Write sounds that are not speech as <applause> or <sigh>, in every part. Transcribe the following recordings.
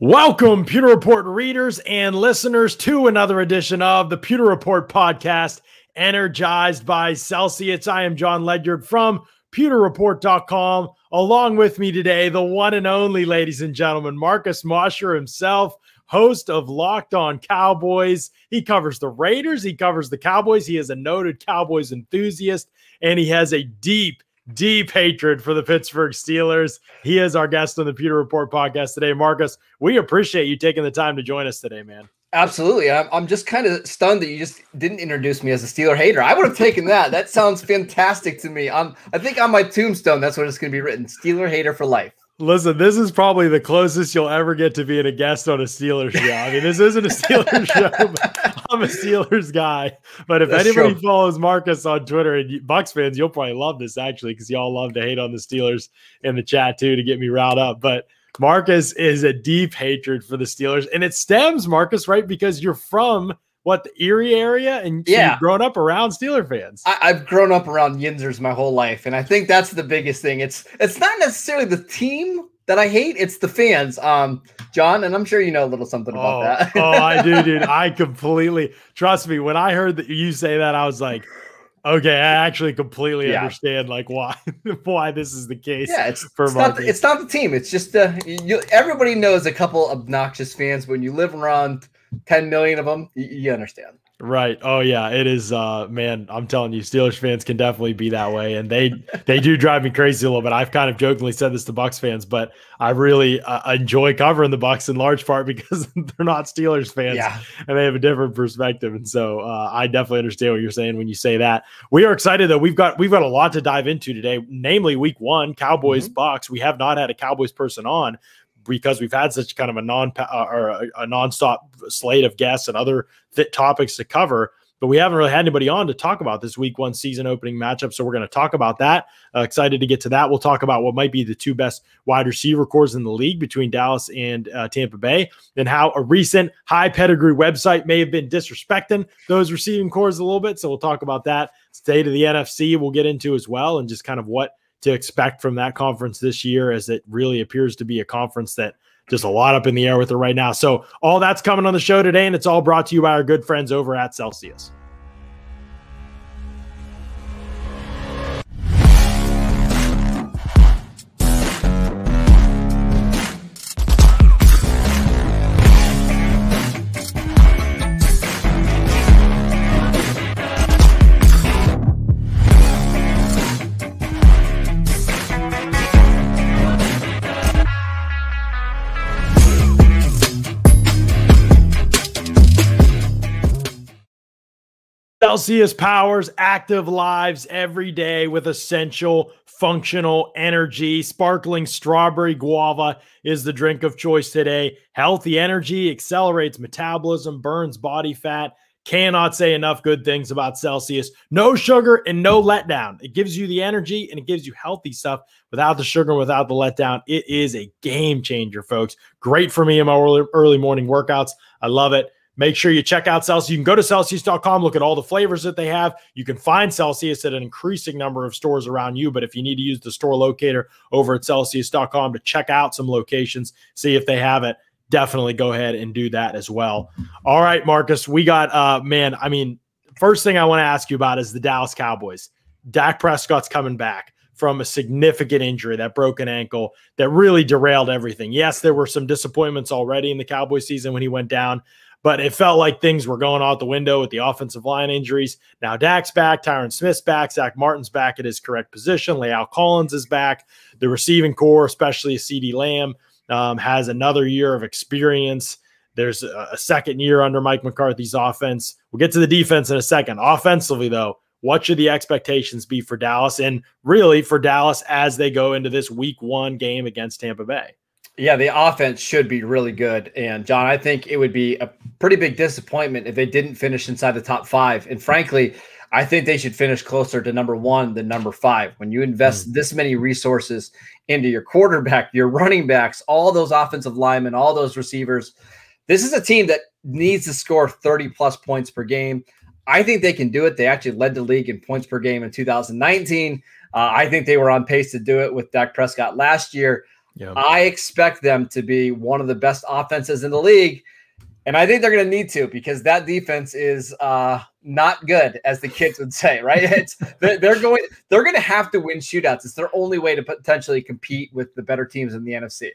Welcome, Pewter Report readers and listeners, to another edition of the Pewter Report podcast, energized by Celsius. I am Jon Ledyard from pewterreport.com. Along with me today, the one and only, ladies and gentlemen, Marcus Mosher himself, host of Locked On Cowboys. He covers the Raiders, he covers the Cowboys. He is a noted Cowboys enthusiast, and he has a deep, deep hatred for the Pittsburgh Steelers. He is our guest on the Pewter Report podcast today. Marcus, we appreciate you taking the time to join us today, man. Absolutely. I'm, I'm just kind of stunned that you just didn't introduce me as a Steeler hater. I would have taken that. That sounds fantastic to me. Um, I think on my tombstone, that's what it's going to be written Steeler hater for life. Listen, this is probably the closest you'll ever get to being a guest on a Steelers show. I mean, this isn't a Steelers show. <laughs> I'm a Steelers guy. But if That's anybody true. follows Marcus on Twitter and Bucs fans, you'll probably love this actually because y'all love to hate on the Steelers in the chat too to get me riled up. But Marcus is a deep hatred for the Steelers, and it stems, Marcus, right? Because you're from what the Erie area, and yeah, you've grown up around Steeler fans. I, have grown up around Yinzers my whole life, and I think that's the biggest thing. It's it's not necessarily the team that I hate; it's the fans. Um, Jon, and I'm sure you know a little something about oh, that. oh, I do, dude. <laughs> I completely trust me. When I heard that you say that, I was like. Okay, I actually completely yeah. understand like why <laughs> why this is the case. Yeah, it's for it's not, the, it's not the team. It's just uh, you, everybody knows a couple obnoxious fans. When you live around 10 million of them, you, you understand. Right. Oh yeah, it is uh man, I'm telling you Steelers fans can definitely be that way and they they do drive me crazy a little bit. I've kind of jokingly said this to Bucs fans, but I really uh, enjoy covering the Bucs in large part <laughs> because they're not Steelers fans yeah. and they have a different perspective and so uh, I definitely understand what you're saying when you say that. We are excited though. We've got we've got a lot to dive into today, namely week 1, Cowboys mm-hmm. Bucs. We have not had a Cowboys person on, because we've had such kind of a non uh, or a, nonstop slate of guests and other topics to cover. But we haven't really had anybody on to talk about this week one season opening matchup. So we're going to talk about that. Uh, excited to get to that. We'll talk about what might be the two best wide receiver corps in the league between Dallas and uh, Tampa Bay, and how a recent high pedigree website may have been disrespecting those receiving corps a little bit. So we'll talk about that. State of the NFC we'll get into as well, and just kind of what to expect from that conference this year, as it really appears to be a conference that just a lot up in the air with it right now. So, all that's coming on the show today, and it's all brought to you by our good friends over at Celsius. Celsius powers active lives every day with essential functional energy. Sparkling strawberry guava is the drink of choice today. Healthy energy accelerates metabolism, burns body fat. Cannot say enough good things about Celsius. No sugar and no letdown. It gives you the energy and it gives you healthy stuff without the sugar without the letdown. It is a game changer, folks. Great for me in my early morning workouts. I love it. Make sure you check out Celsius. You can go to Celsius.com, look at all the flavors that they have. You can find Celsius at an increasing number of stores around you. But if you need to use the store locator over at Celsius.com to check out some locations, see if they have it, definitely go ahead and do that as well. All right, Marcus, we got, uh, man, I mean, first thing I want to ask you about is the Dallas Cowboys. Dak Prescott's coming back from a significant injury, that broken ankle that really derailed everything. Yes, there were some disappointments already in the Cowboy season when he went down, but it felt like things were going out the window with the offensive line injuries. Now Dak's back, Tyron Smith's back, Zack Martin's back at his correct position, La'el Collins is back. The receiving corps, especially CeeDee Lamb, um, has another year of experience. There's a, a second year under Mike McCarthy's offense. We'll get to the defense in a second. Offensively, though, what should the expectations be for Dallas and really for Dallas as they go into this week one game against Tampa Bay? Yeah, the offense should be really good. And Jon, I think it would be a pretty big disappointment if they didn't finish inside the top five. And frankly, I think they should finish closer to number one than number five. When you invest mm. this many resources into your quarterback, your running backs, all those offensive linemen, all those receivers, this is a team that needs to score 30 plus points per game. I think they can do it. They actually led the league in points per game in 2019. Uh, I think they were on pace to do it with Dak Prescott last year. Yeah. I expect them to be one of the best offenses in the league. And I think they're going to need to because that defense is uh, not good, as the kids would say, right? <laughs> It's they're going they're going to have to win shootouts. It's their only way to potentially compete with the better teams in the NFC.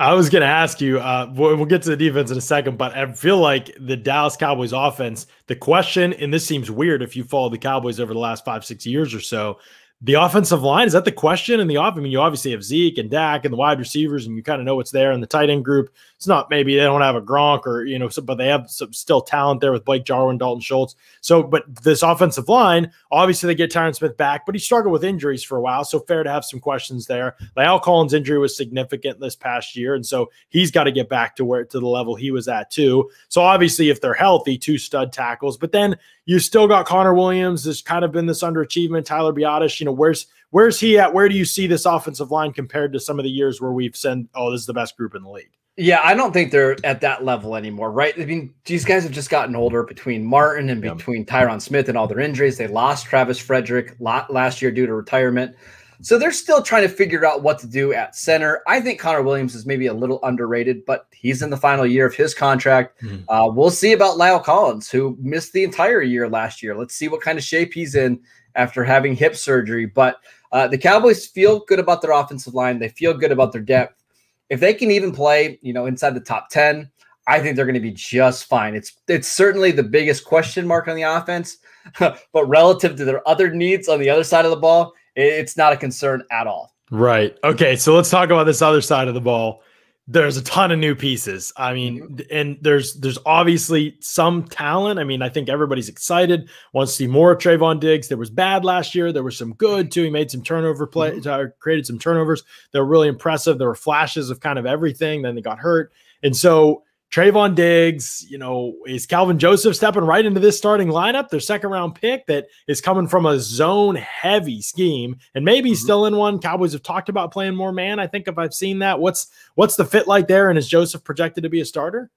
I was going to ask you. Uh, we'll get to the defense in a second, but I feel like the Dallas Cowboys offense. The question, and this seems weird if you follow the Cowboys over the last five six years or so, the offensive line is that the question in the off? I mean, you obviously have Zeke and Dak and the wide receivers, and you kind of know what's there in the tight end group. It's not maybe they don't have a Gronk or you know, but they have some still talent there with Blake Jarwin, Dalton Schultz. So, but this offensive line, obviously they get Tyron Smith back, but he struggled with injuries for a while, so fair to have some questions there. La'el Collins' injury was significant this past year, and so he's got to get back to where to the level he was at too. So obviously, if they're healthy, two stud tackles, but then you still got Connor Williams. There's kind of been this underachievement. Tyler Biadasz, you know, where's where's he at? Where do you see this offensive line compared to some of the years where we've said, oh, this is the best group in the league? Yeah, I don't think they're at that level anymore, right? I mean, these guys have just gotten older between Martin and between Tyron Smith and all their injuries. They lost Travis Frederick last year due to retirement. So they're still trying to figure out what to do at center. I think Connor Williams is maybe a little underrated, but he's in the final year of his contract. Mm-hmm. Uh, we'll see about La'el Collins, who missed the entire year last year. Let's see what kind of shape he's in after having hip surgery. But uh, the Cowboys feel good about their offensive line. They feel good about their depth. If they can even play, you know, inside the top 10, I think they're going to be just fine. It's it's certainly the biggest question mark on the offense, <laughs> but relative to their other needs on the other side of the ball, it's not a concern at all. Right. Okay. So let's talk about this other side of the ball. There's a ton of new pieces. I mean, mm-hmm. and there's there's obviously some talent. I mean, I think everybody's excited. wants to see more of Trevon Diggs. There was bad last year. There was some good too. He made some turnover play, mm-hmm. uh, created some turnovers. They were really impressive. There were flashes of kind of everything. Then they got hurt, and so Trevon Diggs, you know, is Kelvin Joseph stepping right into this starting lineup? Their second round pick that is coming from a zone heavy scheme and maybe mm-hmm. still in one. Cowboys have talked about playing more man. I think if I've seen that, what's what's the fit like there? And is Joseph projected to be a starter?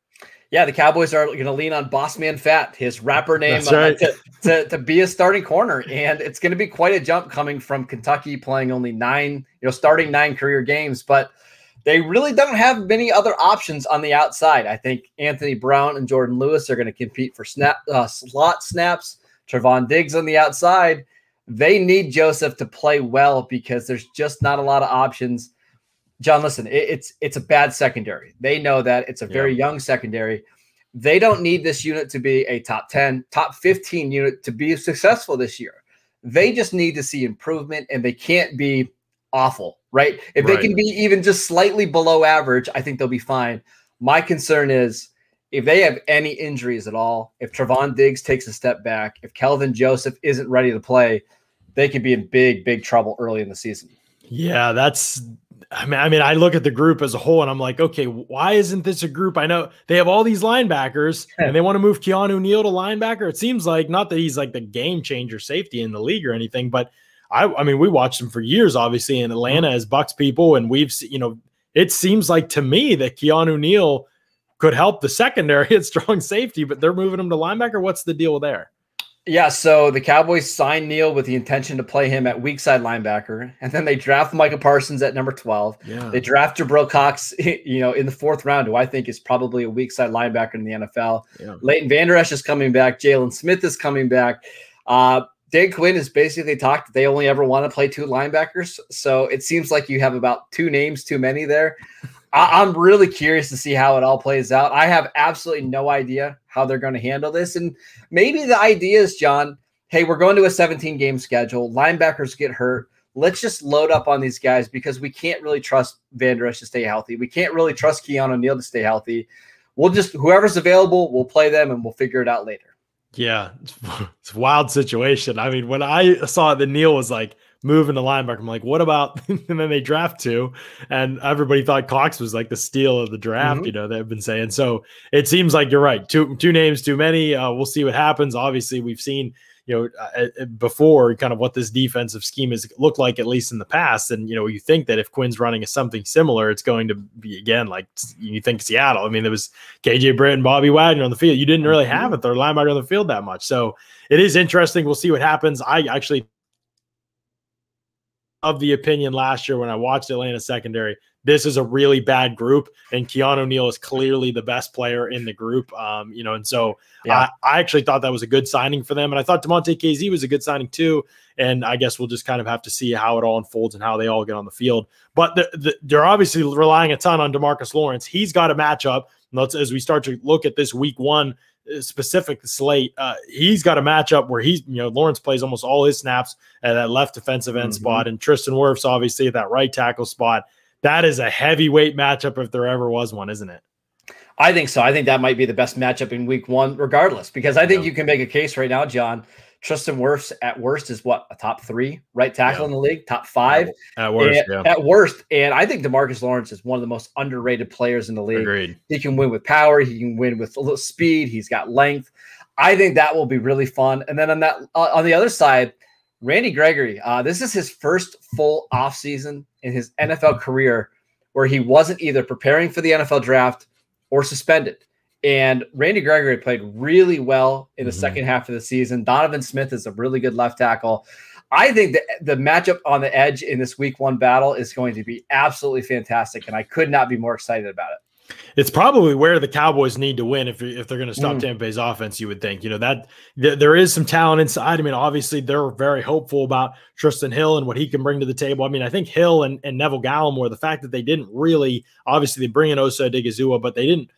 Yeah, the Cowboys are going to lean on Boss Man Fat, his rapper name, uh, right. uh, to, to, to, be a starting corner, and it's going to be quite a jump coming from Kentucky, playing only nine, you know, starting nine career games, but they really don't have many other options on the outside. I think Anthony Brown and Jordan Lewis are going to compete for snap uh, slot snaps. Trevon Diggs on the outside. They need Joseph to play well because there's just not a lot of options. Jon, listen, it, it's it's a bad secondary. They know that it's a very yeah. young secondary. They don't need this unit to be a top 10, top 15 unit to be successful this year. They just need to see improvement and they can't be awful right? If right. they can be even just slightly below average, I think they'll be fine. My concern is if they have any injuries at all, if Trevon Diggs takes a step back, if Kelvin Joseph isn't ready to play, they could be in big, big trouble early in the season. Yeah, that's I mean, I mean, I look at the group as a whole and I'm like, okay, why isn't this a group? I know they have all these linebackers and they want to move Keanu Neal to linebacker. It seems like not that he's like the game changer safety in the league or anything, but I, I mean, we watched him for years, obviously in Atlanta as Bucs people, and we've, you know, it seems like to me that Keanu Neal could help the secondary <laughs> at strong safety, but they're moving him to linebacker. What's the deal there? Yeah, so the Cowboys signed Neal with the intention to play him at weak side linebacker, and then they draft Micah Parsons at number 12. Yeah. They draft Jabril Cox, <laughs> you know, in the fourth round, who I think is probably a weak side linebacker in the NFL. Yeah. Leighton Vander Esch is coming back. Jaylon Smith is coming back. Uh, Dan Quinn has basically talked that they only ever want to play two linebackers. So it seems like you have about two names too many there. <laughs> I- am really curious to see how it all plays out. I have absolutely no idea how they're going to handle this. And maybe the idea is, Jon, hey, we're going to a 17 game schedule. Linebackers get hurt. Let's just load up on these guys because we can't really trust Vander Esch to stay healthy. We can't really trust Keanu Neal to stay healthy. We'll just, whoever's available, we'll play them and we'll figure it out later. Yeah, it's, <laughs> it's, a wild situation. I mean, when I saw it, the Neal was like moving the linebacker. I'm like, what about? <laughs> and then they draft two, and everybody thought Cox was like the steal of the draft. Mm-hmm. You know, they've been saying. So it seems like you're right. Two two names too many. Uh, we'll see what happens. Obviously, we've seen you know uh, uh, before kind of what this defensive scheme has looked like at least in the past and you know you think that if quinn's running is something similar it's going to be again like you think seattle i mean there was kj britt and bobby wagner on the field you didn't really have mm-hmm. a third linebacker on the field that much so it is interesting we'll see what happens i actually of the opinion last year when I watched Atlanta secondary. This is a really bad group, and Keanu Neal is clearly the best player in the group. Um, you know, and so yeah. I, I, actually thought that was a good signing for them, and I thought Damontae Kazee was a good signing too. And I guess we'll just kind of have to see how it all unfolds and how they all get on the field. But the, the, they're obviously relying a ton on Demarcus Lawrence. He's got a matchup. Let's as we start to look at this week one specific slate, uh, he's got a matchup where he's, you know, Lawrence plays almost all his snaps at that left defensive end mm-hmm. spot, and Tristan Wirfs obviously at that right tackle spot. That is a heavyweight matchup if there ever was one, isn't it? I think so. I think that might be the best matchup in week one, regardless, because I think yeah. you can make a case right now, Jon, Tristan Wirfs at worst is what a top three right tackle yeah. in the league, top five at worst. And, yeah. At worst, and I think Demarcus Lawrence is one of the most underrated players in the league. Agreed. He can win with power. He can win with a little speed. He's got length. I think that will be really fun. And then on that uh, on the other side, Randy Gregory. Uh, this is his first full off season in his NFL career where he wasn't either preparing for the NFL draft or suspended. And Randy Gregory played really well in the mm-hmm. second half of the season. Donovan Smith is a really good left tackle. I think that the matchup on the edge in this week one battle is going to be absolutely fantastic. And I could not be more excited about it it's probably where the Cowboys need to win if, if they're going to stop mm. Tampa Bay's offense. You would think, you know, that th- there is some talent inside. I mean, obviously they're very hopeful about Trysten Hill and what he can bring to the table. I mean, I think Hill and, and Neville Gallimore, the fact that they didn't really, obviously they bring in Osa Odighizuwa, but they didn't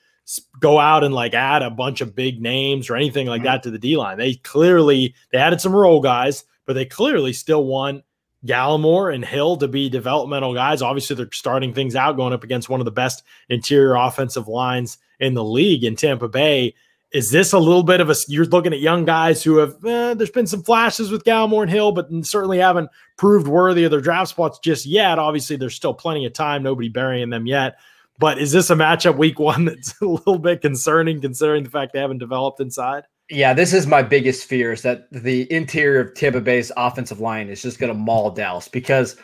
go out and like add a bunch of big names or anything like mm. that to the D line. They clearly they added some role guys, but they clearly still want Gallimore and Hill to be developmental guys. Obviously, they're starting things out going up against one of the best interior offensive lines in the league in Tampa Bay. Is this a little bit of a you're looking at young guys who have eh, there's been some flashes with Gallimore and Hill, but certainly haven't proved worthy of their draft spots just yet. Obviously, there's still plenty of time, nobody burying them yet. But is this a matchup week one <laughs> that's a little bit concerning considering the fact they haven't developed inside? Yeah, this is my biggest fear is that the interior of Tampa Bay's offensive line is just going to maul Dallas because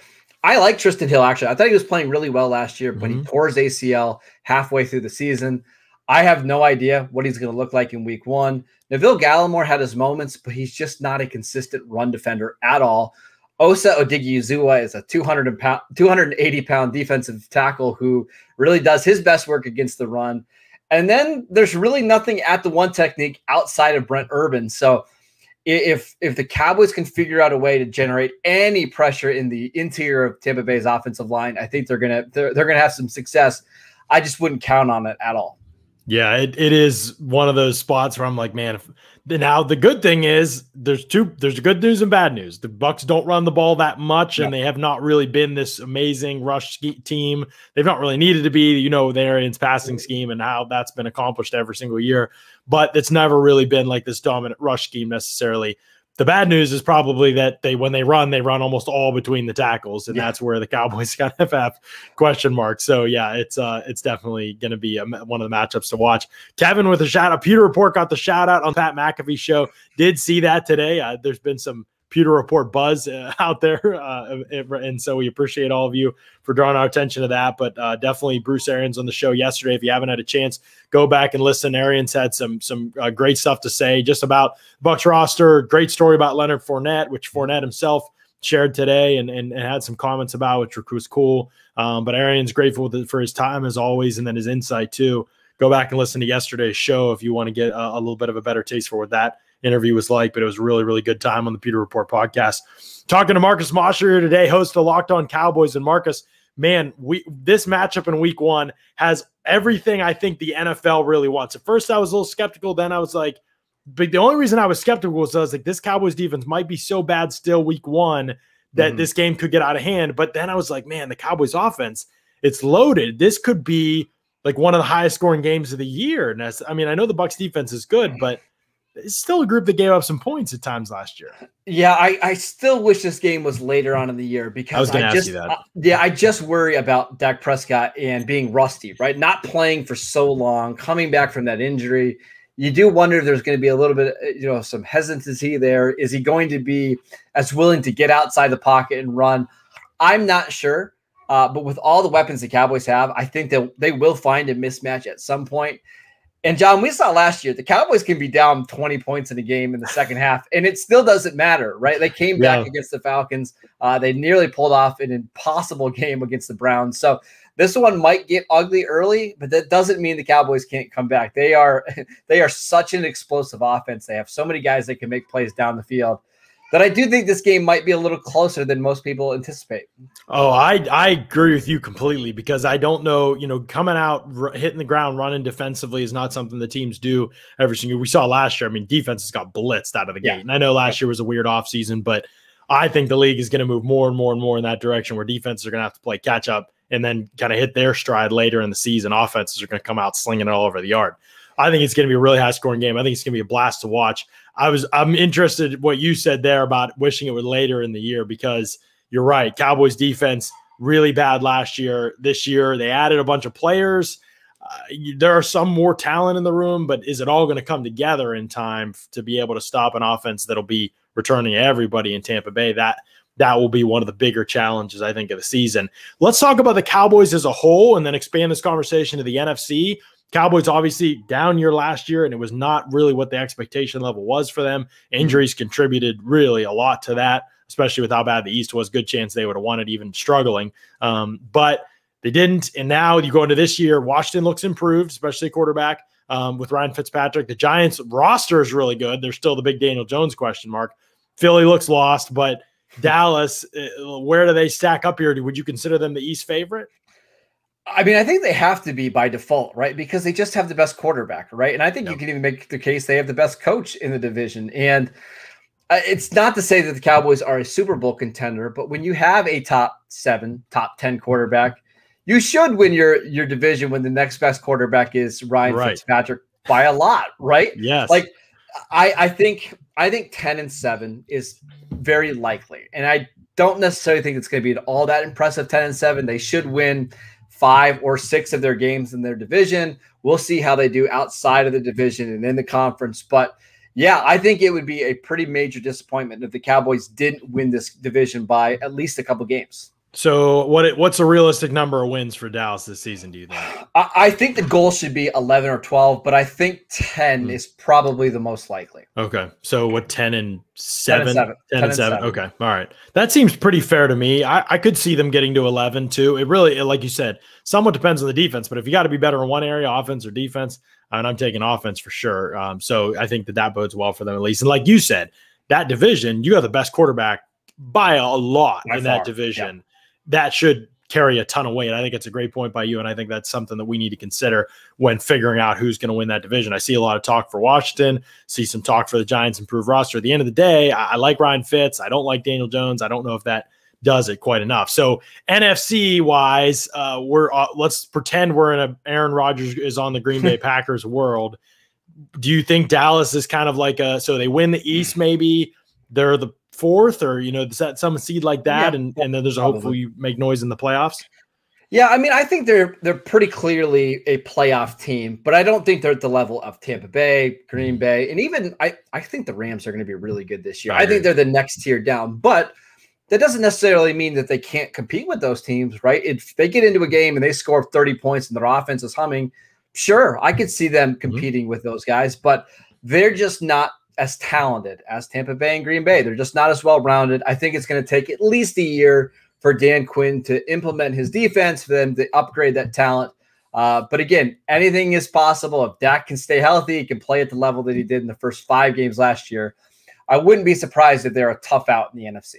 I like Trysten Hill. Actually, I thought he was playing really well last year, but mm-hmm. he tore his ACL halfway through the season. I have no idea what he's going to look like in week one. Neville Gallimore had his moments, but he's just not a consistent run defender at all. Osa Odighizuwa is a 200 pound, 280 pound defensive tackle who really does his best work against the run. And then there's really nothing at the one technique outside of Brent Urban. So if if the Cowboys can figure out a way to generate any pressure in the interior of Tampa Bay's offensive line, I think they're gonna they're, they're gonna have some success. I just wouldn't count on it at all. Yeah, it, it is one of those spots where I'm like, man, if, now the good thing is there's two there's good news and bad news. The Bucs don't run the ball that much, yep. and they have not really been this amazing rush team. They've not really needed to be, you know, their its passing scheme and how that's been accomplished every single year. But it's never really been like this dominant rush scheme necessarily. The bad news is probably that they when they run, they run almost all between the tackles, and yeah. that's where the Cowboys <laughs> kind of have question marks. So yeah, it's uh it's definitely going to be a, one of the matchups to watch. Kevin with a shout out. Pewter Report got the shout out on Pat McAfee show. Did see that today. Uh, there's been some Pewter Report buzz uh, <laughs> out there. Uh, and so we appreciate all of you for drawing our attention to that. But uh, definitely Bruce Arians on the show yesterday. If you haven't had a chance, go back and listen. Arians had some some uh, great stuff to say just about Bucs roster. Great story about Leonard Fournette, which Fournette himself shared today and, and, and had some comments about, which was cool. Um, but Arians grateful for his time as always, and then his insight too. Go back and listen to yesterday's show if you want to get a, a little bit of a better taste for what that interview was like, but it was really, really good time on the Pewter Report podcast. Talking to Marcus Mosher here today, host of Locked On Cowboys. And Marcus, man, we this matchup in week one has everything I think the NFL really wants. At first, I was a little skeptical. Then I was like, but the only reason I was skeptical was I was like, this Cowboys defense might be so bad still week one that mm-hmm. this game could get out of hand. But then I was like, man, the Cowboys offense, it's loaded. This could be like one of the highest scoring games of the year. And I mean, I know the Bucs defense is good, but it's still a group that gave up some points at times last year. Yeah, I, I still wish this game was later on in the year because I, I just uh, yeah I just worry about Dak Prescott and being rusty, right? Not playing for so long, coming back from that injury. You do wonder if there's going to be a little bit, you know, some hesitancy there. Is he going to be as willing to get outside the pocket and run? I'm not sure. Uh, but with all the weapons the Cowboys have, I think that they will find a mismatch at some point. And Jon, we saw last year the Cowboys can be down 20 points in a game in the second <laughs> half, and it still doesn't matter, right? They came back yeah. against the Falcons. Uh, they nearly pulled off an impossible game against the Browns. So this one might get ugly early, but that doesn't mean the Cowboys can't come back. They are <laughs> they are such an explosive offense. They have so many guys that can make plays down the field that I do think this game might be a little closer than most people anticipate. Oh, I I agree with you completely because I don't know, you know, coming out hitting the ground running defensively is not something the teams do every single. We saw last year. I mean, defenses got blitzed out of the yeah. gate, and I know last year was a weird offseason, but I think the league is going to move more and more and more in that direction where defenses are going to have to play catch up and then kind of hit their stride later in the season. Offenses are going to come out slinging it all over the yard. I think it's going to be a really high scoring game. I think it's going to be a blast to watch. I was I'm interested what you said there about wishing it were later in the year because you're right. Cowboys defense really bad last year. This year they added a bunch of players. Uh, there are some more talent in the room, but is it all going to come together in time to be able to stop an offense that'll be returning everybody in Tampa Bay? That that will be one of the bigger challenges I think of the season. Let's talk about the Cowboys as a whole and then expand this conversation to the NFC. Cowboys obviously down year last year, and it was not really what the expectation level was for them. Injuries contributed really a lot to that, especially with how bad the East was. Good chance they would have won it, even struggling. Um, but they didn't. And now you go into this year, Washington looks improved, especially quarterback um, with Ryan Fitzpatrick. The Giants roster is really good. They're still the big Daniel Jones question mark. Philly looks lost, but <laughs> Dallas, uh, where do they stack up here? Would you consider them the East favorite? I mean, I think they have to be by default, right? Because they just have the best quarterback, right? And I think yep. you can even make the case they have the best coach in the division. And uh, it's not to say that the Cowboys are a Super Bowl contender, but when you have a top seven, top 10 quarterback, you should win your your division when the next best quarterback is Ryan right. Fitzpatrick by a lot, right? Yes. Like I, I think I think 10 and 7 is very likely. And I don't necessarily think it's going to be all that impressive 10 and 7. They should win five or six of their games in their division. We'll see how they do outside of the division and in the conference. But yeah, I think it would be a pretty major disappointment if the Cowboys didn't win this division by at least a couple games. So what what's a realistic number of wins for Dallas this season? Do you think? I, I think the goal should be eleven or twelve, but I think ten mm. is probably the most likely. Okay, so what ten and seven? 10 and seven. 10 and, seven. seven. Okay, all right. That seems pretty fair to me. I, I could see them getting to eleven too. It really, like you said, somewhat depends on the defense. But if you got to be better in one area, offense or defense, and I'm taking offense for sure. Um, so I think that that bodes well for them at least. And like you said, that division, you have the best quarterback by a lot by in far. that division. That should carry a ton of weight. I think it's a great point by you, and I think that's something that we need to consider when figuring out who's going to win that division. I see a lot of talk for Washington, see some talk for the Giants' improved roster. At the end of the day, I, I like Ryan Fitz. I don't like Daniel Jones. I don't know if that does it quite enough. So NFC wise, uh, we're uh, let's pretend we're in a Aaron Rodgers is on the Green Bay <laughs> Packers world. Do you think Dallas is kind of like a so they win the East maybe? They're the fourth, or you know, that some seed like that, yeah, and and then there's a hopeful you make noise in the playoffs. Yeah, I mean, I think they're they're pretty clearly a playoff team, but I don't think they're at the level of Tampa Bay, Green mm. Bay, and even I I think the Rams are going to be really good this year. I, I think they're the next tier down, but that doesn't necessarily mean that they can't compete with those teams, right? If they get into a game and they score 30 points and their offense is humming, sure, I could see them mm-hmm. competing mm-hmm. with those guys, but they're just not as talented as Tampa Bay and Green Bay. They're just not as well rounded. I think it's going to take at least a year for Dan Quinn to implement his defense, for them to upgrade that talent. Uh, but again, anything is possible. If Dak can stay healthy, he can play at the level that he did in the first five games last year. I wouldn't be surprised if they're a tough out in the NFC.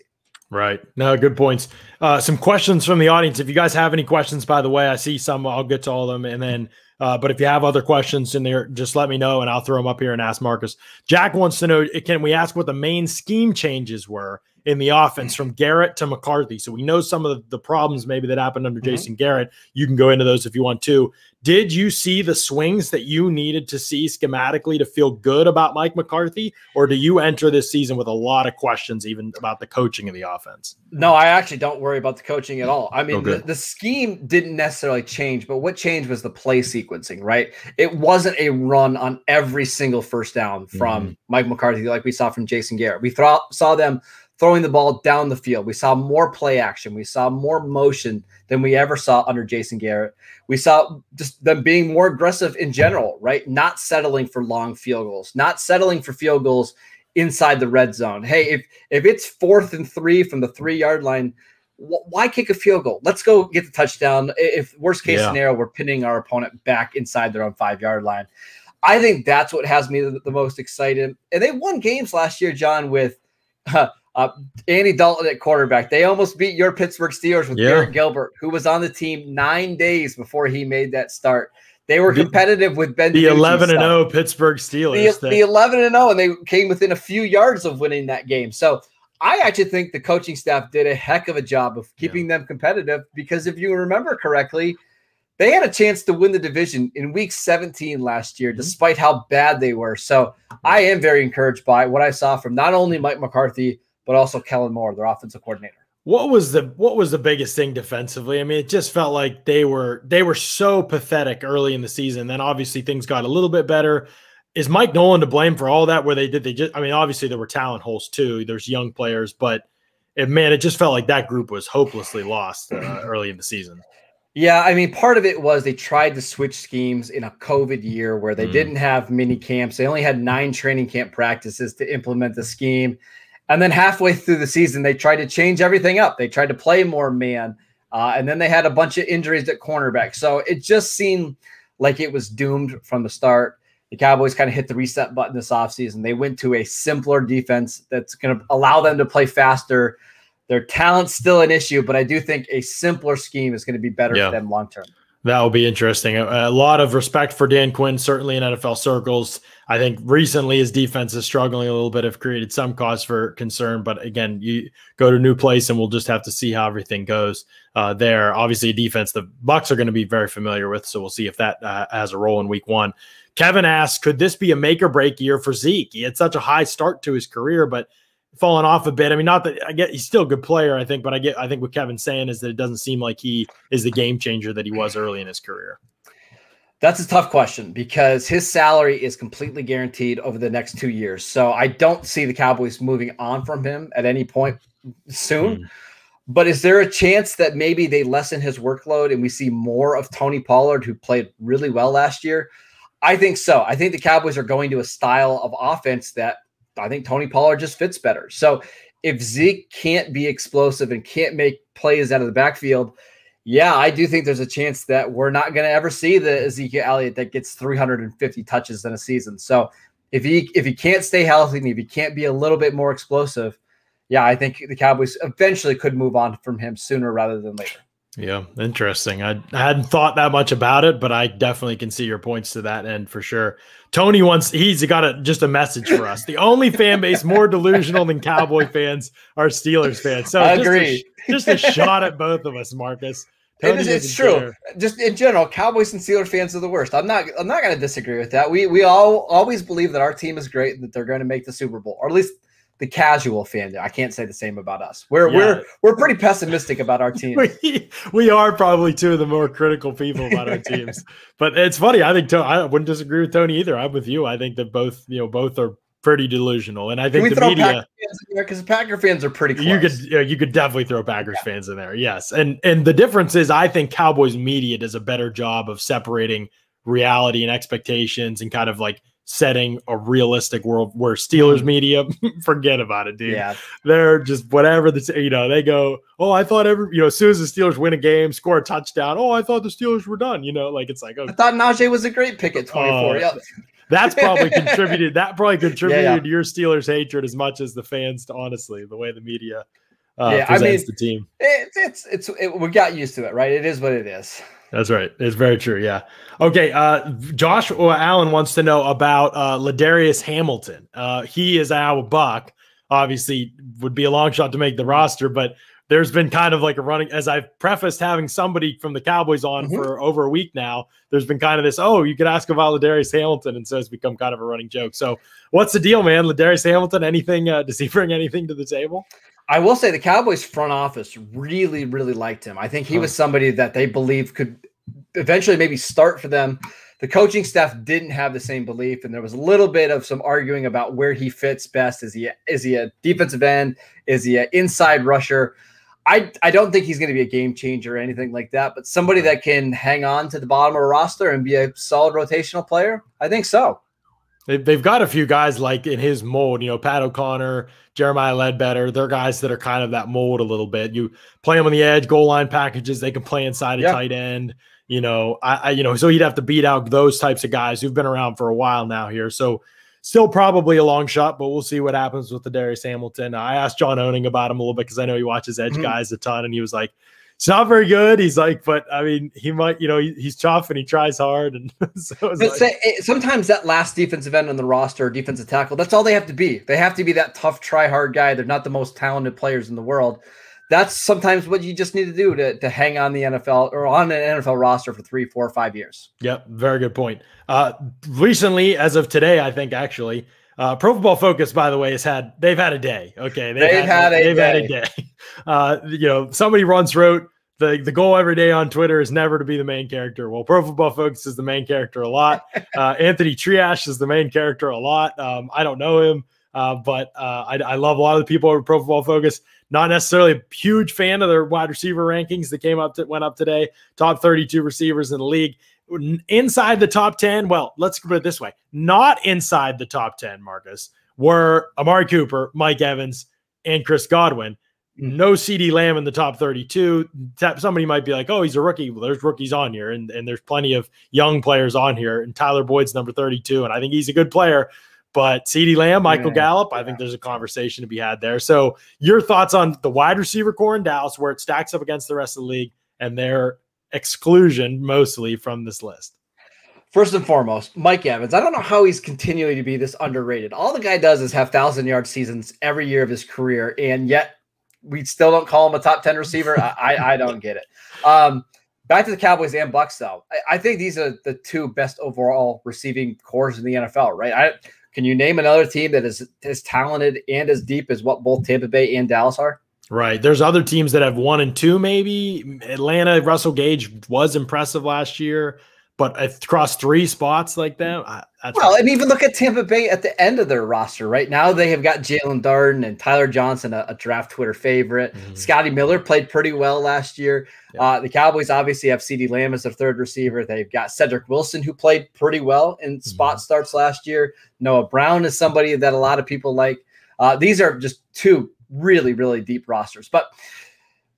Right. No, good points. Uh, some questions from the audience. If you guys have any questions, by the way, I see some. I'll get to all of them, and then uh, but if you have other questions in there, just let me know and I'll throw them up here and ask Marcus. Jack wants to know can we ask what the main scheme changes were in the offense from Garrett to McCarthy? So we know some of the, the problems maybe that happened under mm-hmm. Jason Garrett. You can go into those if you want to. Did you see the swings that you needed to see schematically to feel good about Mike McCarthy? Or do you enter this season with a lot of questions, even about the coaching of the offense? No, I actually don't worry about the coaching at all. I mean, oh, the, the scheme didn't necessarily change, but what changed was the play sequencing, right? It wasn't a run on every single first down from mm-hmm. Mike McCarthy like we saw from Jason Garrett. We th- saw them throwing the ball down the field. We saw more play action. We saw more motion than we ever saw under Jason Garrett. We saw just them being more aggressive in general, right? Not settling for long field goals, not settling for field goals inside the red zone. Hey, if if it's fourth and three from the three yard line, why kick a field goal? Let's go get the touchdown. If worst case yeah. scenario, we're pinning our opponent back inside their own five yard line. I think that's what has me the, the, most excited. And they won games last year, Jon, with uh, <laughs> uh, Andy Dalton at quarterback. They almost beat your Pittsburgh Steelers with yeah. Garrett Gilbert, who was on the team nine days before he made that start. They were competitive with Ben. The eleven and zero oh Pittsburgh Steelers. The, the eleven and zero, oh, and they came within a few yards of winning that game. So I actually think the coaching staff did a heck of a job of keeping yeah. them competitive because if you remember correctly, they had a chance to win the division in week 17 last year, mm-hmm. despite how bad they were. So I am very encouraged by what I saw from not only Mike McCarthy, but also Kellen Moore, their offensive coordinator. What was the what was the biggest thing defensively? I mean, it just felt like they were they were so pathetic early in the season. Then obviously things got a little bit better. Is Mike Nolan to blame for all that? Where they did they just I mean, obviously there were talent holes too. There's young players, but it, man, it just felt like that group was hopelessly lost uh, early in the season. Yeah, I mean, part of it was they tried to switch schemes in a COVID year where they mm. didn't have mini camps. They only had nine training camp practices to implement the scheme. And then halfway through the season, they tried to change everything up. They tried to play more man. Uh, and then they had a bunch of injuries at cornerback. So it just seemed like it was doomed from the start. The Cowboys kind of hit the reset button this offseason. They went to a simpler defense that's going to allow them to play faster their talent's still an issue, but I do think a simpler scheme is going to be better yeah. for them long term. That will be interesting. A, a, lot of respect for Dan Quinn, certainly in NFL circles. I think recently his defense is struggling a little bit, have created some cause for concern. But again, you go to a new place, and we'll just have to see how everything goes uh, there. Obviously, a defense the Bucs are going to be very familiar with, so we'll see if that uh, has a role in Week One. Kevin asks, could this be a make or break year for Zeke? He had such a high start to his career, but fallen off a bit. I mean, not that I get he's still a good player, I think, but I get I think what Kevin's saying is that it doesn't seem like he is the game changer that he was early in his career. That's a tough question because his salary is completely guaranteed over the next two years. So I don't see the Cowboys moving on from him at any point soon. Mm. But is there a chance that maybe they lessen his workload and we see more of Tony Pollard, who played really well last year? I think so. I think the Cowboys are going to a style of offense that I think Tony Pollard just fits better. So if Zeke can't be explosive and can't make plays out of the backfield, yeah, I do think there's a chance that we're not going to ever see the Ezekiel Elliott that gets 350 touches in a season. So if he if he can't stay healthy and if he can't be a little bit more explosive, yeah, I think the Cowboys eventually could move on from him sooner rather than later. Yeah, interesting. I, I hadn't thought that much about it, but I definitely can see your points to that end for sure. Tony wants he's got a just a message for us. The only fan base more delusional than Cowboy fans are Steelers fans. So I just agree. A, just a shot at both of us, Marcus. It is, it's true. Care. Just in general, Cowboys and Steelers fans are the worst. I'm not. I'm not going to disagree with that. We we all always believe that our team is great and that they're going to make the Super Bowl, or at least the casual fan. There. I can't say the same about us. We're yeah. we're we're pretty pessimistic about our <laughs> team. we, we are probably two of the more critical people about our <laughs> teams. but it's funny. I think I wouldn't disagree with Tony either. I'm with you. I think that both you know both are pretty delusional, and I think the media because Packer fans are pretty. Close. You could you, know, you could definitely throw Packers yeah. fans in there. Yes, and and the difference is I think Cowboys media does a better job of separating reality and expectations and kind of like setting a realistic world where Steelers mm-hmm. media <laughs> forget about it, dude. Yeah. They're just whatever the you know, they go, Oh, I thought every you know, as soon as the Steelers win a game, score a touchdown, oh, I thought the Steelers were done, you know, like it's like oh, I thought Najee was a great pick at 24. Uh, yeah. <laughs> That's probably <laughs> contributed. That probably contributed yeah, yeah. to your Steelers hatred as much as the fans. To honestly, the way the media uh, yeah, presents I mean, the team. It's it's it's it, we got used to it, right? It is what it is. That's right. It's very true. Yeah. Okay. Uh, Josh Allen wants to know about uh, Ladarius Hamilton. Uh, he is our buck. Obviously, would be a long shot to make the roster, but there's been kind of like a running as I've prefaced having somebody from the Cowboys on mm-hmm. for over a week now. There's been kind of this, oh, you could ask about Ladarius Hamilton, and so it's become kind of a running joke. So, what's the deal, man? Ladarius Hamilton, anything? Uh, does he <laughs> bring anything to the table? I will say the Cowboys front office really, really liked him. I think he was somebody that they believed could eventually maybe start for them the coaching staff didn't have the same belief, and there was a little bit of some arguing about where he fits best. Is he is he a defensive end? Is he an inside rusher? I, I don't think he's going to be a game changer or anything like that, but somebody that can hang on to the bottom of a roster and be a solid rotational player, I think so. They've got a few guys like in his mold, you know, Pat O'Connor, Jeremiah Ledbetter. They're guys that are kind of that mold a little bit. You play them on the edge, goal line packages. They can play inside a yeah. tight end. You know, I, I, you know, so he'd have to beat out those types of guys who've been around for a while now here. So still probably a long shot, but we'll see what happens with Ladarius Hamilton. I asked John Owning about him a little bit because I know he watches edge mm-hmm. guys a ton, and he was like, it's not very good. He's like, but I mean, he might, you know, he, he's tough and he tries hard. And <laughs> so like, say, eh, sometimes that last defensive end on the roster, defensive tackle, that's all they have to be. They have to be that tough, try hard guy. They're not the most talented players in the world. That's sometimes what you just need to do to, to hang on the NFL or on an NFL roster for three, four, five years. Yep. Very good point. Uh, recently, as of today, I think actually, uh, Pro Football Focus, by the way, has had they've had a day. Okay, they've, they've had, had, a they've day. had a day. <laughs> Uh, you know, somebody once wrote the the goal every day on Twitter is never to be the main character. Well, Pro Football Focus is the main character a lot. <laughs> Uh, Anthony Treash is the main character a lot. Um, I don't know him, uh, but uh, I, I, love a lot of the people over Pro Football Focus. Not necessarily a huge fan of their wide receiver rankings that came up that went up today. Top 32 receivers in the league. Inside the top 10, well, let's put it this way: not inside the top 10, Marcus, were Amari Cooper, Mike Evans, and Chris Godwin mm. no CeeDee Lamb in the top 32. Somebody might be like, oh, he's a rookie. Well, there's rookies on here, and, and there's plenty of young players on here. And Tyler Boyd's number 32, and I think he's a good player. But CeeDee Lamb, Michael yeah, Gallup, I think there's a conversation to be had there. So, your thoughts on the wide receiver corps in Dallas, where it stacks up against the rest of the league, and their exclusion mostly from this list? First and foremost, Mike Evans. I don't know how he's continuing to be this underrated. All the guy does is have thousand yard seasons every year of his career, and yet we still don't call him a top 10 receiver. I, I, I don't get it. Um, back to the Cowboys and Bucs, though. I, I, think these are the two best overall receiving corps in the NFL, right? I, can you name another team that is as talented and as deep as what both Tampa Bay and Dallas are? Right. There's other teams that have one and two, maybe. Atlanta, Russell Gage was impressive last year. But across three spots like that, well, and even look at Tampa Bay at the end of their roster. Right now, they have got Jaelon Darden and Tyler Johnson, a, a draft Twitter favorite. Mm-hmm. Scotty Miller played pretty well last year. Yeah. Uh, the Cowboys obviously have CeeDee Lamb as their third receiver. They've got Cedric Wilson, who played pretty well in mm-hmm. spot mm-hmm. starts last year. Noah Brown is somebody that a lot of people like. Uh, these are just two really, really deep rosters, but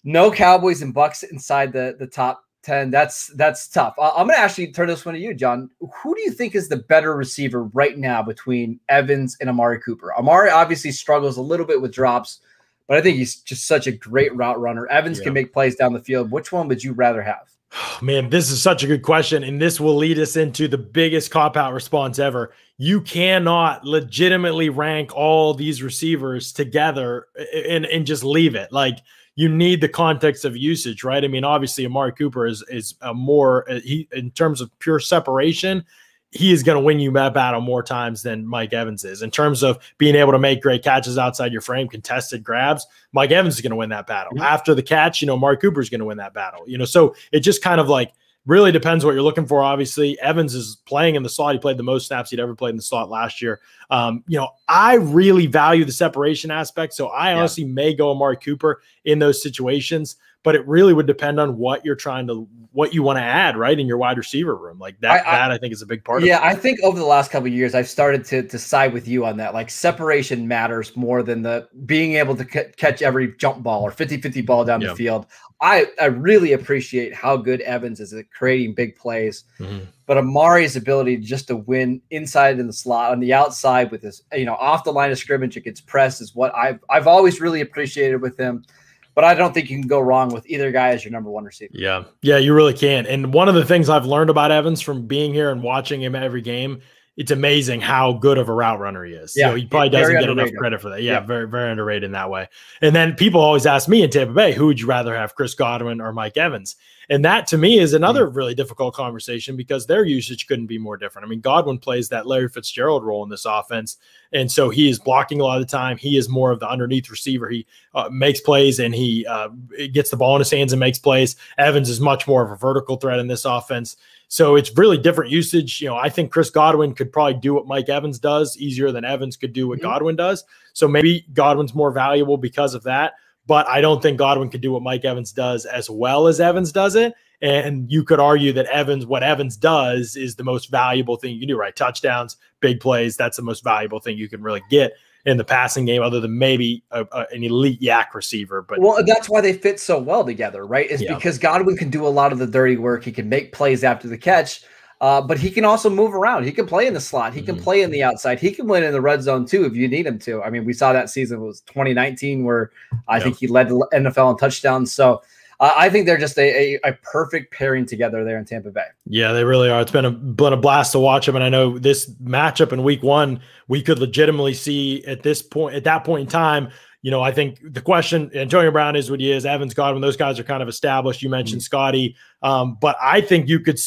no Cowboys and Bucs inside the the top 10 that's that's tough. I'm going to actually turn this one to you john. Who do you think is the better receiver right now between evans and amari cooper? Amari obviously struggles a little bit with drops but i think he's just such a great route runner. Evans yeah. can make plays down the field. Which one would you rather have <sighs> Man, this is such a good question. And this will lead us into the biggest cop out response ever. You cannot legitimately rank all these receivers together and, and just leave it. Like, you need the context of usage, right? I mean, obviously, Amari Cooper is is a more uh, he in terms of pure separation. He is going to win you that battle more times than Mike Evans is. In terms of being able to make great catches outside your frame, contested grabs, Mike Evans is going to win that battle. Mm-hmm. After the catch, you know, Mark Cooper is going to win that battle. You know, so it just kind of like really depends what you're looking for. Obviously, Evans is playing in the slot. He played the most snaps he'd ever played in the slot last year. Um, you know, I really value the separation aspect. So I honestly yeah. may go Amari Cooper in those situations, but it really would depend on what you're trying to, what you want to add, right, in your wide receiver room. Like that, I, that I think is a big part. Yeah, I think over the last couple years, I've started to to side with you on that. Like separation matters more than the being able to catch every jump ball or 50-50 ball down yeah. the field. I, I really appreciate how good Evans is at creating big plays. Mm-hmm. But Amari's ability just to win inside in the slot on the outside with his, you know, off the line of scrimmage against press is what I've I've always really appreciated with him. But I don't think you can go wrong with either guy as your number one receiver. Yeah. Yeah, you really can. And one of the things I've learned about Evans from being here and watching him every game it's amazing how good of a route runner he is. Yeah, he probably doesn't get enough credit for that. Yeah, yeah, very, very underrated in that way. And then people always ask me in Tampa Bay, who would you rather have, Chris Godwin or Mike Evans? And that to me is another mm-hmm. really difficult conversation because their usage couldn't be more different. I mean, Godwin plays that Larry Fitzgerald role in this offense. And so he is blocking a lot of the time. He is more of the underneath receiver. He uh, makes plays and he uh, gets the ball in his hands and makes plays. Evans is much more of a vertical threat in this offense. So it's really different usage. You know, I think Chris Godwin could probably do what Mike Evans does easier than Evans could do what mm-hmm. Godwin does. So maybe Godwin's more valuable because of that. But I don't think Godwin could do what Mike Evans does as well as Evans does it. And you could argue that Evans, what Evans does, is the most valuable thing you can do, right? Touchdowns, big plays. That's the most valuable thing you can really get in the passing game, other than maybe a, a, an elite YAC receiver. But well, that's why they fit so well together, right? Is yeah. because Godwin can do a lot of the dirty work. He can make plays after the catch, uh, but he can also move around. He can play in the slot. He can mm-hmm. play in the outside. He can win in the red zone too if you need him to. I mean, we saw that season was 2019 where I think he led the NFL in touchdowns. So I think they're just a, a, a, perfect pairing together there in Tampa Bay. Yeah, they really are. It's been a been a blast to watch them, and I know this matchup in Week One we could legitimately see at this point at that point in time. You know, I think the question Antonio Brown is what he is. Evans Godwin, those guys are kind of established. You mentioned mm-hmm. Scotty, um, but I think you could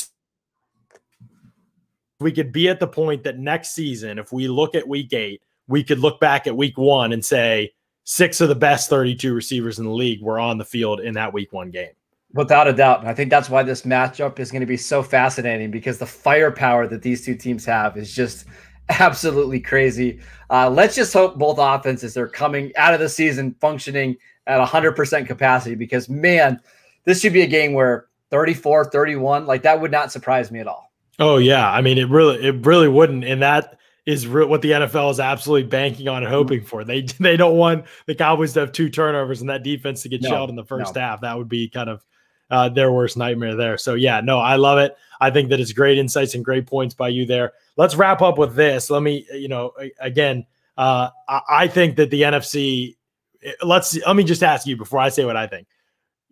we could be at the point that next season, if we look at Week Eight, we could look back at Week One and say six of the best 32 receivers in the league were on the field in that week one game. Without a doubt. And I think that's why this matchup is going to be so fascinating because the firepower that these two teams have is just absolutely crazy. Uh, let's just hope both offenses are coming out of the season functioning at 100% capacity because, man, this should be a game where 34, 31, like that would not surprise me at all. Oh, yeah. I mean, it really, it really wouldn't. And that, is re- what the NFL is absolutely banking on and hoping for. They <laughs> they don't want the Cowboys to have two turnovers and that defense to get no, shelled in the first no. half. That would be kind of uh, their worst nightmare there. So yeah, no, I love it. I think that it's great insights and great points by you there. Let's wrap up with this. Let me, you know, again, uh, I think that the NFC. Eh, let's let me just ask you before I say what I think.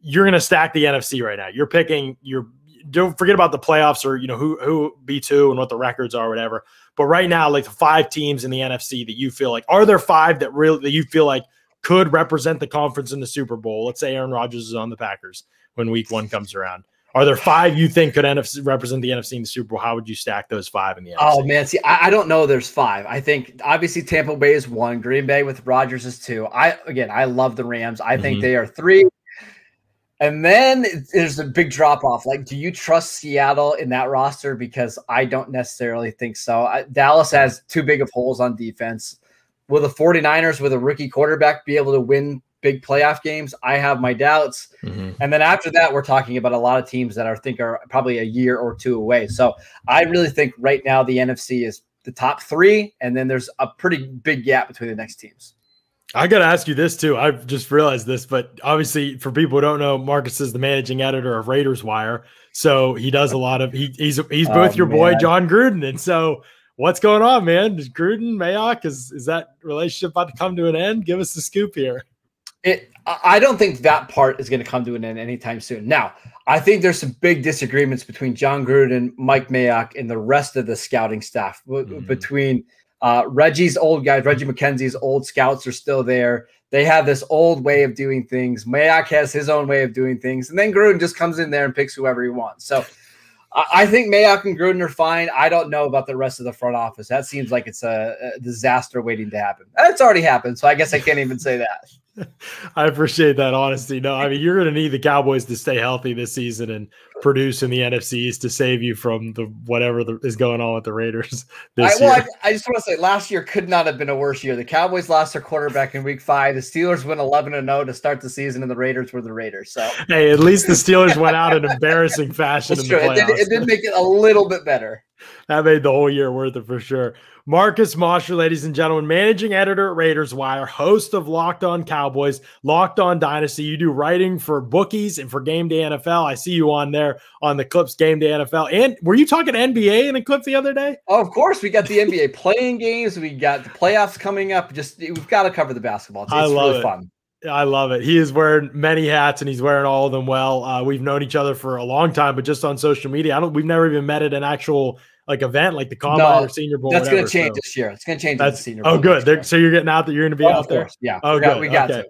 You're going to stack the NFC right now. You're picking. You're don't forget about the playoffs or you know who who B two and what the records are, whatever. But right now, like the five teams in the NFC that you feel like are there five that really that you feel like could represent the conference in the Super Bowl? Let's say Aaron Rodgers is on the Packers when Week One comes around. Are there five you think could NFC, represent the NFC in the Super Bowl? How would you stack those five in the NFC? Oh man, see, I, I, don't know. There's five. I think obviously Tampa Bay is one. Green Bay with Rodgers is two. I again, I love the Rams. I think mm-hmm. they are three. And then there's a big drop off. Like, do you trust Seattle in that roster? Because I don't necessarily think so. I, Dallas has too big of holes on defense. Will the 49ers, with a rookie quarterback, be able to win big playoff games? I have my doubts. Mm-hmm. And then after that, we're talking about a lot of teams that I think are probably a year or two away. So I really think right now the NFC is the top three, and then there's a pretty big gap between the next teams. I got to ask you this too. I've just realized this, but obviously, for people who don't know, Marcus is the managing editor of Raiders Wire, so he does a lot of he, he's he's oh, both your man. boy Jon Gruden, and so what's going on, man? Is Gruden Mayock is is that relationship about to come to an end? Give us the scoop here. It, I don't think that part is going to come to an end anytime soon. Now, I think there's some big disagreements between Jon Gruden, Mike Mayock, and the rest of the scouting staff. Mm-hmm. Between uh, Reggie's old guys, Reggie McKenzie's old scouts are still there. They have this old way of doing things. Mayock has his own way of doing things, and then Gruden just comes in there and picks whoever he wants. So I think Mayock and Gruden are fine. I don't know about the rest of the front office. That seems like it's a, a disaster waiting to happen. It's already happened, so I guess I can't even say that. <laughs> I appreciate that honesty. No, I mean you're going to need the Cowboys to stay healthy this season and produce in the NFCs to save you from the whatever the, is going on with the Raiders <laughs> this I, well, year. I, I, just want to say last year could not have been a worse year. The Cowboys lost their quarterback in Week Five. The Steelers went 11 and 0 to start the season, and the Raiders were the Raiders. So hey, at least the Steelers went out in <laughs> embarrassing fashion. in the playoffs. It did, it did make it a little bit better. That made the whole year worth it for sure. Marcus Mosher, ladies and gentlemen, managing editor at Raiders Wire, host of Locked On Cowboys, Locked On Dynasty. You do writing for bookies and for Game Day NFL. I see you on there on the Clips Game Day NFL. And were you talking NBA in the Clips the other day? Oh, of course. We got the NBA <laughs> playing games. We got the playoffs coming up. Just we've got to cover the basketball. It's, I love really it. fun. I love it. He is wearing many hats and he's wearing all of them well. Uh, we've known each other for a long time, but just on social media, I don't. We've never even met at an actual like event like the combine no, or senior bowl. That's going to change so. this year. It's going to change. That's senior. Oh, good. so you're getting out that you're going to be oh, out there. Yeah. Oh, we got, good. We got okay. to.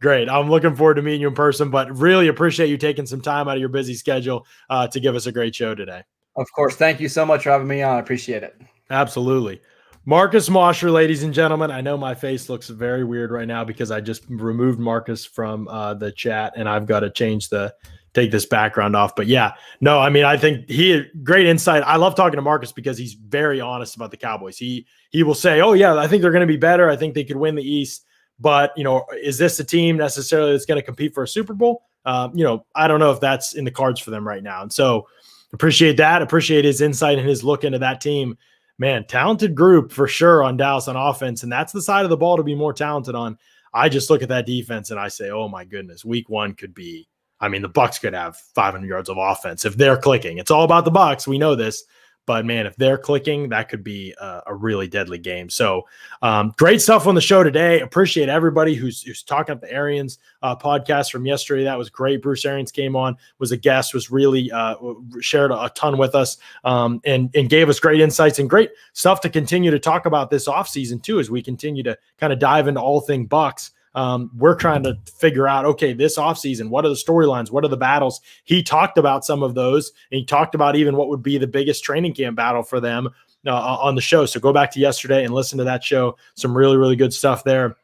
Great. I'm looking forward to meeting you in person, but really appreciate you taking some time out of your busy schedule uh, to give us a great show today. Of course. Thank you so much for having me on. I appreciate it. Absolutely. Marcus Mosher, ladies and gentlemen. I know my face looks very weird right now because I just removed Marcus from uh, the chat and I've got to change the take this background off. But yeah, no, I mean, I think he great insight. I love talking to Marcus because he's very honest about the Cowboys. He he will say, "Oh yeah, I think they're going to be better. I think they could win the East." But you know, is this a team necessarily that's going to compete for a Super Bowl? Um, you know, I don't know if that's in the cards for them right now. And so appreciate that. Appreciate his insight and his look into that team man, talented group for sure on Dallas on offense. And that's the side of the ball to be more talented on. I just look at that defense and I say, oh my goodness, week one could be. I mean, the Bucs could have 500 yards of offense if they're clicking. It's all about the Bucs. We know this. But man, if they're clicking, that could be a, a really deadly game. So um, great stuff on the show today. Appreciate everybody who's, who's talking about the Arians uh, podcast from yesterday. That was great. Bruce Arians came on, was a guest, was really uh, shared a, a, ton with us um, and, and gave us great insights and great stuff to continue to talk about this offseason too, as we continue to kind of dive into all thing Bucs um, we're trying to figure out okay this offseason what are the storylines? What are the battles? He talked about some of those and he talked about even what would be the biggest training camp battle for them uh, on the show. So go back to yesterday and listen to that show. Some really really good stuff there.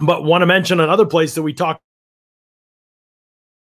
But want to mention another place that we talked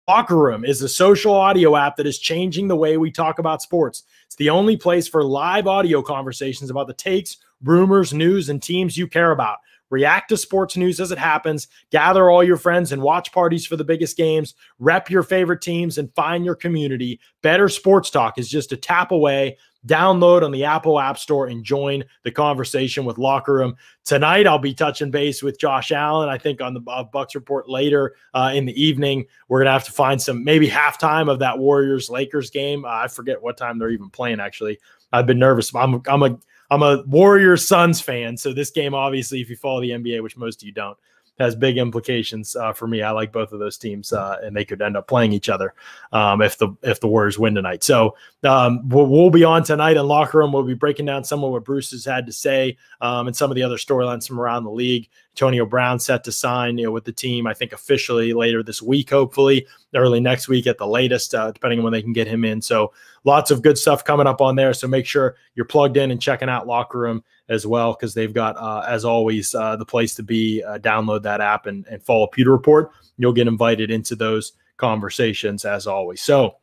Locker Room is a social audio app that is changing the way we talk about sports. It's the only place for live audio conversations about the takes, rumors, news, and teams you care about react to sports news as it happens, gather all your friends and watch parties for the biggest games, rep your favorite teams, and find your community. Better Sports Talk is just a tap away. Download on the Apple App Store and join the conversation with Locker Room. Tonight, I'll be touching base with Josh Allen. I think on the uh, Bucs report later uh, in the evening, we're gonna have to find some maybe halftime of that Warriors Lakers game. Uh, I forget what time they're even playing. Actually, I've been nervous. I'm I'm a I'm a Warriors Suns fan, so this game obviously, if you follow the NBA, which most of you don't, has big implications uh, for me. I like both of those teams, uh, and they could end up playing each other um, if the if the Warriors win tonight. So um, we'll, we'll, be on tonight in locker room. We'll be breaking down some of what Bruce has had to say um, and some of the other storylines from around the league. Antonio Brown set to sign, you know, with the team. I think officially later this week, hopefully early next week at the latest, uh, depending on when they can get him in. So lots of good stuff coming up on there. So make sure you're plugged in and checking out locker room as well because they've got, uh, as always, uh, the place to be. Uh, download that app and, and follow Pewter Report. You'll get invited into those conversations as always. So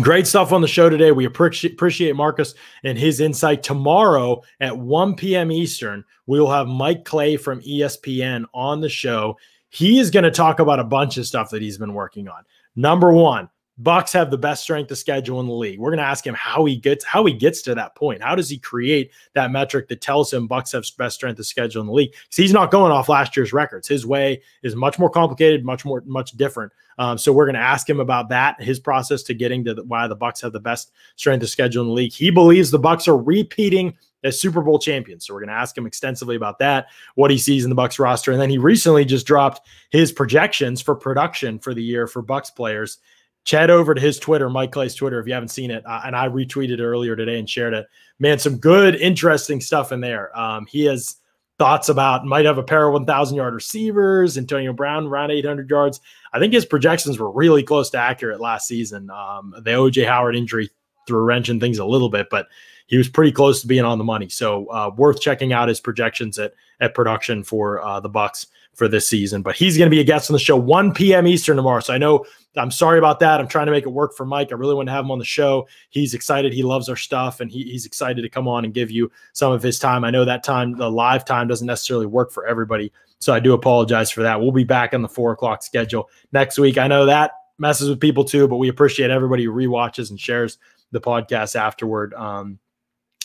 Great stuff on the show today. We appreciate, Marcus and his insight. Tomorrow at 1 p.m. Eastern, we will have Mike Clay from ESPN on the show. He is going to talk about a bunch of stuff that he's been working on. Number one, Bucs have the best strength of schedule in the league. We're going to ask him how he gets how he gets to that point. How does he create that metric that tells him Bucs have best strength of schedule in the league? Because he's not going off last year's records. His way is much more complicated, much more much different. Um, so we're going to ask him about that, his process to getting to the, why the Bucs have the best strength of schedule in the league. He believes the Bucs are repeating as Super Bowl champions. So we're going to ask him extensively about that, what he sees in the Bucs roster, and then he recently just dropped his projections for production for the year for Bucs players chat over to his Twitter, Mike Clay's Twitter, if you haven't seen it. Uh, and I retweeted earlier today and shared it. Man, some good, interesting stuff in there. Um, he has thoughts about might have a pair of 1,000 yard receivers, Antonio Brown around 800 yards. I think his projections were really close to accurate last season. Um, the OJ Howard injury threw a wrench in things a little bit, but he was pretty close to being on the money. So uh, worth checking out his projections at at production for uh, the Bucs for this season. But he's going to be a guest on the show 1 p.m. Eastern tomorrow. So I know I'm sorry about that. I'm trying to make it work for Mike. I really want to have him on the show. He's excited. He loves our stuff, and he, he's excited to come on and give you some of his time. I know that time, the live time, doesn't necessarily work for everybody. So I do apologize for that. We'll be back on the four o'clock schedule next week. I know that messes with people too, but we appreciate everybody who re-watches and shares the podcast afterward. Um,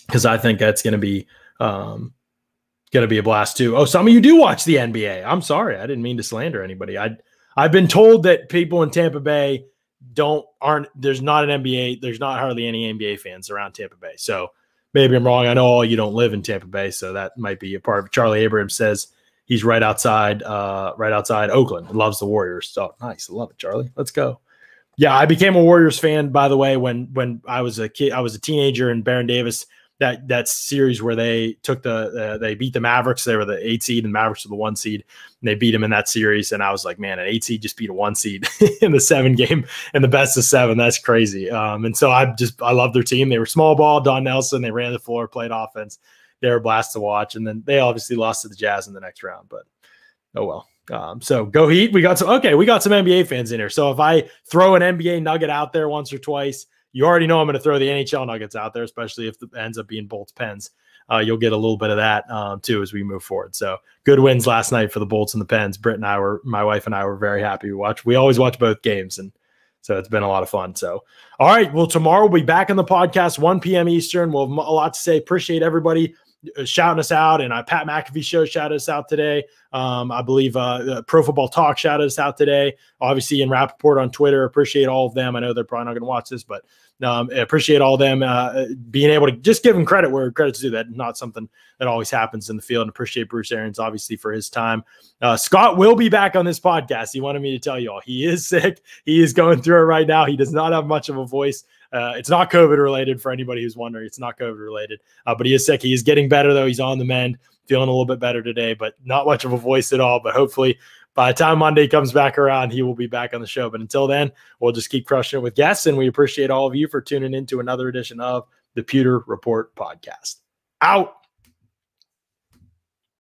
because I think that's going to be um, going to be a blast too. Oh, some of you do watch the NBA. I'm sorry, I didn't mean to slander anybody. I I've been told that people in Tampa Bay don't aren't there's not an NBA there's not hardly any NBA fans around Tampa Bay. So maybe I'm wrong. I know all you don't live in Tampa Bay, so that might be a part of it. Charlie Abrams says he's right outside uh right outside Oakland. Loves the Warriors. So nice. Love it, Charlie. Let's go. Yeah, I became a Warriors fan by the way when when I was a kid I was a teenager and Baron Davis that that series where they took the uh, they beat the Mavericks. They were the eight seed, and Mavericks were the one seed. And they beat them in that series, and I was like, man, an eight seed just beat a one seed <laughs> in the seven game and the best of seven. That's crazy. Um, and so I just I love their team. They were small ball. Don Nelson. They ran the floor, played offense. They were a blast to watch. And then they obviously lost to the Jazz in the next round, but oh well. Um, so go Heat. We got some okay. We got some NBA fans in here. So if I throw an NBA nugget out there once or twice you already know I'm going to throw the NHL nuggets out there, especially if it ends up being Bolts Pens. Uh, you'll get a little bit of that um, too as we move forward. So good wins last night for the Bolts and the Pens. Britt and I were, my wife and I were very happy. We watch. We always watch both games, and so it's been a lot of fun. So all right, well tomorrow we'll be back on the podcast 1 p.m. Eastern. We'll have a lot to say. Appreciate everybody uh, shouting us out, and uh, Pat McAfee show shouted us out today. Um, I believe uh, Pro Football Talk shouted us out today. Obviously, Ian Rapoport on Twitter. Appreciate all of them. I know they're probably not going to watch this, but um, appreciate all them uh, being able to just give them credit where credit's due. That not something that always happens in the field. And appreciate Bruce Arians obviously for his time. Uh, Scott will be back on this podcast. He wanted me to tell you all he is <laughs> sick. He is going through it right now. He does not have much of a voice. Uh, it's not COVID related for anybody who's wondering. It's not COVID related, uh, but he is sick. He is getting better though. He's on the mend, feeling a little bit better today, but not much of a voice at all. But hopefully by the time Monday comes back around, he will be back on the show. But until then, we'll just keep crushing it with guests. And we appreciate all of you for tuning in to another edition of the Pewter Report podcast. Out.